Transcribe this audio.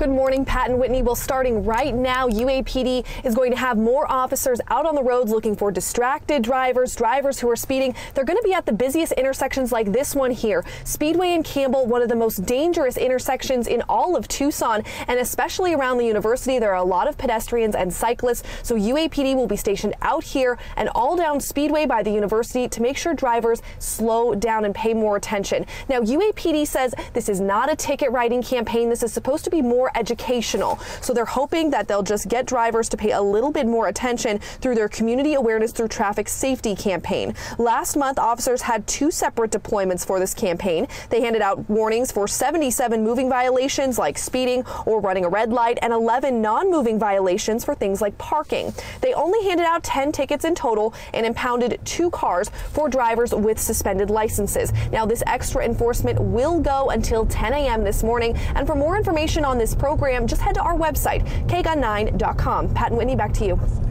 Good morning, Pat and Whitney. Well, starting right now, UAPD is going to have more officers out on the roads looking for distracted drivers, drivers who are speeding. They're going to be at the busiest intersections like this one here. Speedway and Campbell, one of the most dangerous intersections in all of Tucson, and especially around the university. There are a lot of pedestrians and cyclists, so UAPD will be stationed out here and all down Speedway by the university to make sure drivers slow down and pay more attention. Now, UAPD says this is not a ticket writing campaign. This is supposed to be more more educational. So they're hoping that they'll just get drivers to pay a little bit more attention through their community awareness through traffic safety campaign. Last month, officers had two separate deployments for this campaign. They handed out warnings for 77 moving violations like speeding or running a red light and 11 non-moving violations for things like parking. They only handed out 10 tickets in total and impounded two cars for drivers with suspended licenses. Now, this extra enforcement will go until 10 a.m. this morning. And for more information on this program, just head to our website, kgun9.com. Pat and Whitney, back to you.